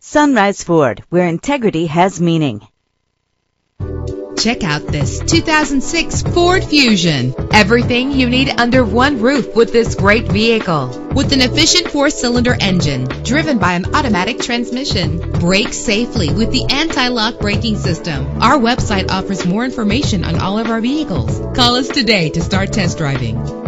Sunrise Ford, where integrity has meaning. Check out this 2006 Ford Fusion. Everything you need under one roof with this great vehicle. With an efficient four-cylinder engine driven by an automatic transmission. Brake safely with the anti-lock braking system. Our website offers more information on all of our vehicles. Call us today to start test driving.